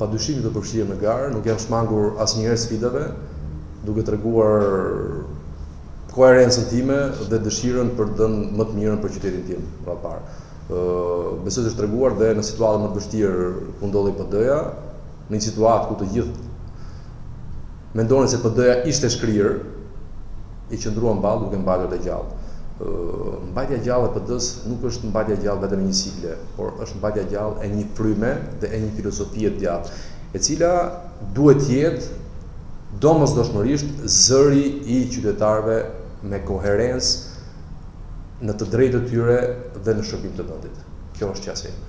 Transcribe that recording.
Padyshim që të përfshirë në garë, nuk jam shmangur asnjëherë sfidave, duke treguar koherencën time dhe dëshirën për të dhënë më të mirën për qytetin tim pra parë. Besoj se është treguar dhe në situatën më të vështirë ku ndodhej PD-ja, në një situatë ku të gjithë Mendonin se PD-ja ishte shkrirë, i qëndruam ballë duke mbajtur të gjallë. Mbajtja gjallë e PD-së nuk është mbajtja gjallë vetëm e një sigle, por është mbajtja gjallë e një fryme dhe e një filozofie të djathtë, e cila duhet të jetë domosdoshmërisht zëri i qytetarëve me koherencë në të drejtë të tyre dhe në shërbim të vendit. Kjo është qasja ime.